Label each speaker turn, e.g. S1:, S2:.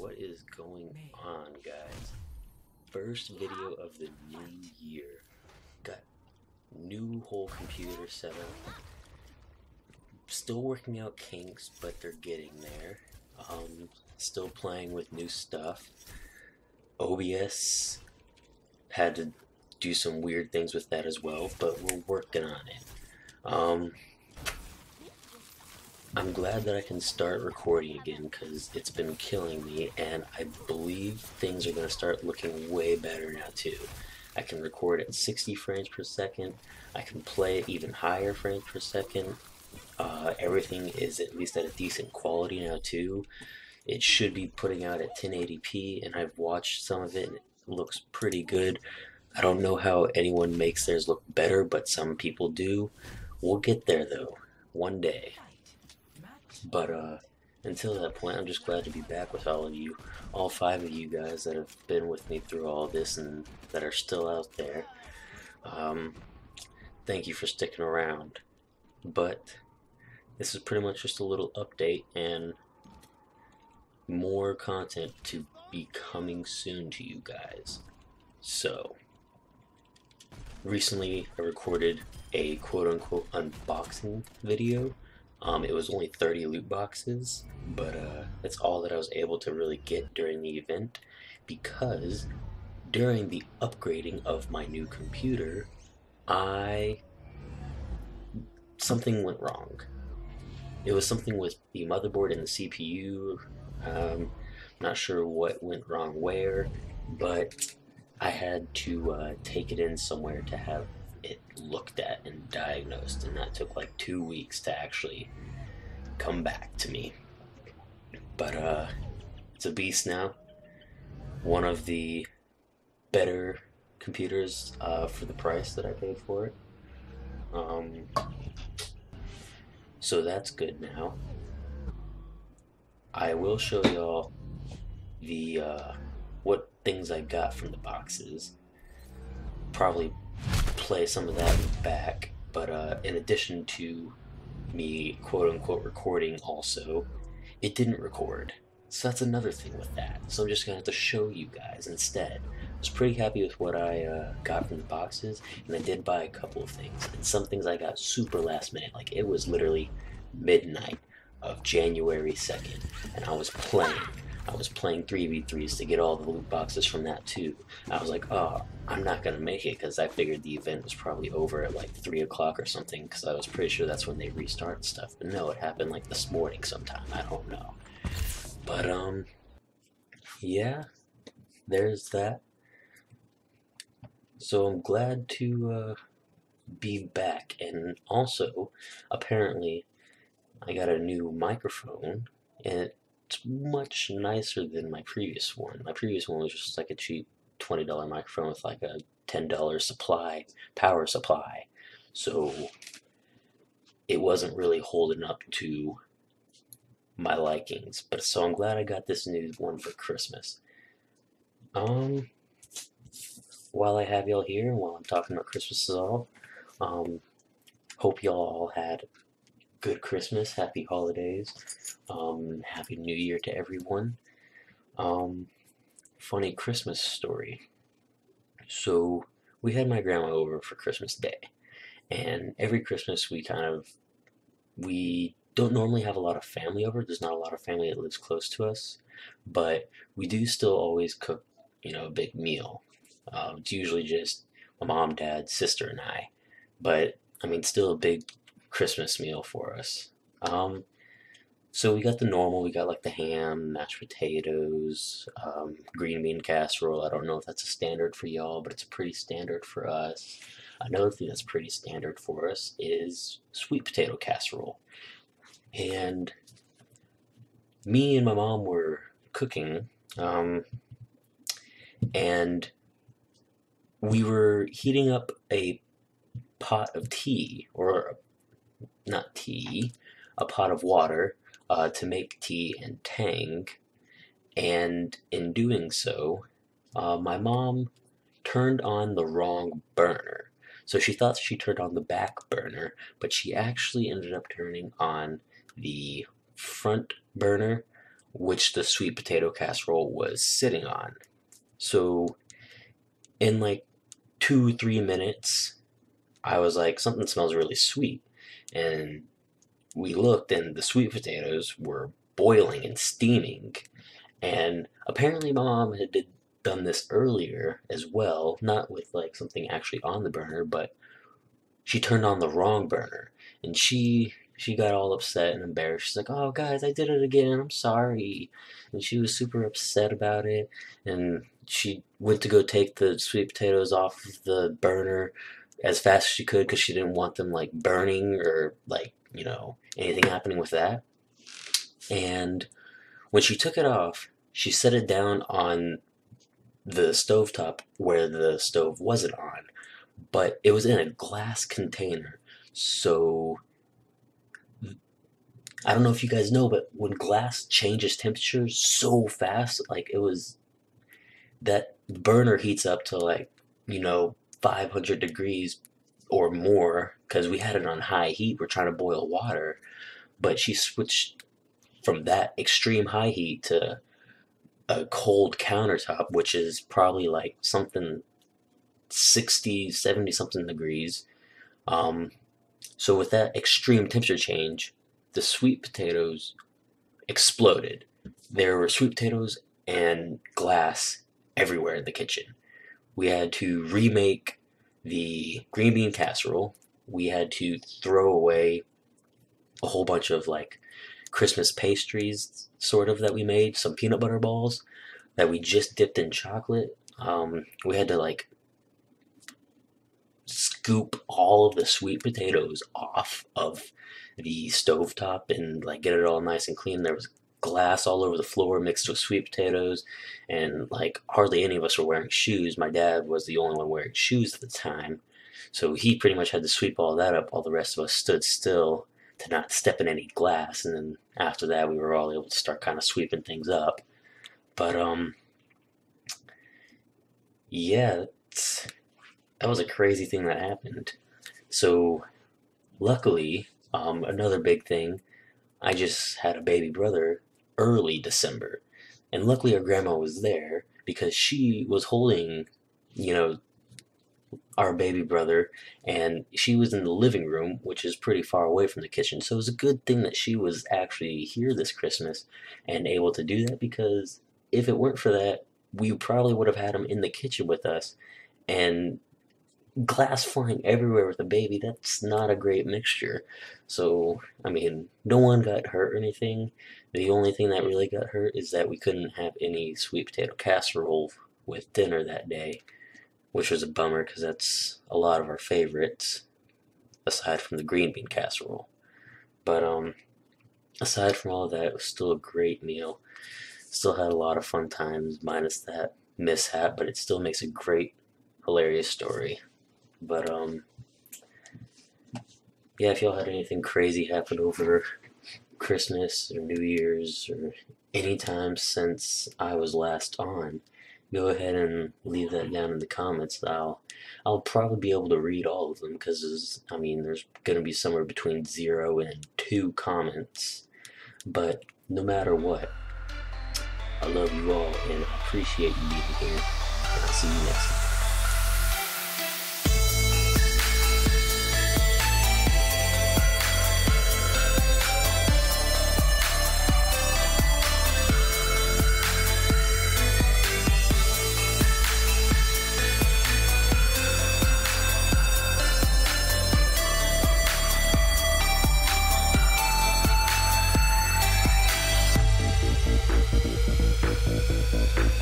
S1: what is going on, guys? First video of the new year. Got new whole computer set up. Still working out kinks, but they're getting there. Um, still playing with new stuff. OBS had to do some weird things with that as well, but we're working on it. Um, I'm glad that I can start recording again because it's been killing me, and I believe things are going to start looking way better now, too. I can record at 60 frames per second, I can play at even higher frames per second. Uh, everything is at least at a decent quality now, too. It should be putting out at 1080p, and I've watched some of it, and it looks pretty good. I don't know how anyone makes theirs look better, but some people do. We'll get there, though, one day. But uh, until that point, I'm just glad to be back with all of you, all five of you guys that have been with me through all this and that are still out there. Um, thank you for sticking around. But this is pretty much just a little update and more content to be coming soon to you guys. So, recently I recorded a quote unquote unboxing video um, it was only 30 loot boxes, but uh, that's all that I was able to really get during the event because during the upgrading of my new computer, I something went wrong. It was something with the motherboard and the CPU. Um, not sure what went wrong where, but I had to uh, take it in somewhere to have it looked at and diagnosed, and that took like two weeks to actually come back to me. But uh, it's a beast now. One of the better computers uh, for the price that I paid for it. Um, so that's good now. I will show y'all the uh, what things I got from the boxes. Probably play some of that back, but uh, in addition to me quote unquote recording also, it didn't record. So that's another thing with that. So I'm just gonna have to show you guys instead. I was pretty happy with what I uh, got from the boxes, and I did buy a couple of things. And some things I got super last minute. Like it was literally midnight of January 2nd, and I was playing. I was playing 3v3s to get all the loot boxes from that too. I was like, oh, I'm not gonna make it because I figured the event was probably over at like 3 o'clock or something because I was pretty sure that's when they restart stuff. But no, it happened like this morning sometime. I don't know. But, um, yeah, there's that. So I'm glad to uh, be back. And also, apparently, I got a new microphone and it's much nicer than my previous one. My previous one was just like a cheap $20 microphone with like a $10 supply, power supply. So it wasn't really holding up to my likings. But so I'm glad I got this new one for Christmas. Um, while I have y'all here, while I'm talking about Christmas is all, um, hope y'all all had good Christmas, happy holidays, um, happy New Year to everyone. Um, funny Christmas story. So we had my grandma over for Christmas Day, and every Christmas we kind of we don't normally have a lot of family over. There's not a lot of family that lives close to us, but we do still always cook, you know, a big meal. Um, it's usually just my mom, dad, sister, and I. But I mean, still a big Christmas meal for us. Um, so we got the normal, we got like the ham, mashed potatoes, um, green bean casserole. I don't know if that's a standard for y'all, but it's pretty standard for us. Another thing that's pretty standard for us is sweet potato casserole. And me and my mom were cooking, um, and we were heating up a pot of tea, or not tea, a pot of water uh, to make tea and tang. And in doing so, uh, my mom turned on the wrong burner. So she thought she turned on the back burner, but she actually ended up turning on the front burner which the sweet potato casserole was sitting on. So, in like two, three minutes, I was like, something smells really sweet. And we looked, and the sweet potatoes were boiling and steaming. And apparently, mom had did, done this earlier as well, not with like something actually on the burner, but she turned on the wrong burner. And she she got all upset and embarrassed. She's like, "Oh, guys, I did it again. I'm sorry." And she was super upset about it. And she went to go take the sweet potatoes off of the burner as fast as she could because she didn't want them like burning or like you know anything happening with that. And when she took it off, she set it down on the stovetop where the stove wasn't on, but it was in a glass container. So I don't know if you guys know, but when glass changes temperature so fast, like it was that burner heats up to like, you know, 500 degrees or more because we had it on high heat. We're trying to boil water, but she switched from that extreme high heat to a cold countertop, which is probably like something 60, 70 something degrees. Um, so with that extreme temperature change, the sweet potatoes exploded. There were sweet potatoes and glass everywhere in the kitchen. We had to remake the green bean casserole. We had to throw away a whole bunch of like Christmas pastries, sort of, that we made. Some peanut butter balls that we just dipped in chocolate. Um, we had to like scoop all of the sweet potatoes off of the stovetop and like get it all nice and clean. There was glass all over the floor mixed with sweet potatoes and like hardly any of us were wearing shoes. My dad was the only one wearing shoes at the time. So he pretty much had to sweep all that up. All the rest of us stood still to not step in any glass. And then after that, we were all able to start kind of sweeping things up. But, um, yeah, that was a crazy thing that happened. So, luckily, um, another big thing, I just had a baby brother early December. And luckily, our grandma was there because she was holding, you know, our baby brother, and she was in the living room, which is pretty far away from the kitchen. So it was a good thing that she was actually here this Christmas and able to do that because if it weren't for that, we probably would have had him in the kitchen with us. And glass flying everywhere with a baby, that's not a great mixture. So, I mean, no one got hurt or anything. The only thing that really got hurt is that we couldn't have any sweet potato casserole with dinner that day, which was a bummer because that's a lot of our favorites, aside from the green bean casserole. But, um, aside from all that, it was still a great meal. Still had a lot of fun times, minus that mishap, but it still makes a great, hilarious story. But um, yeah, if y'all had anything crazy happen over Christmas or New Year's or any time since I was last on, go ahead and leave that down in the comments. I'll I'll probably be able to read all of them because I mean there's gonna be somewhere between zero and two comments. But no matter what, I love you all and I appreciate you being here. And I'll see you next time.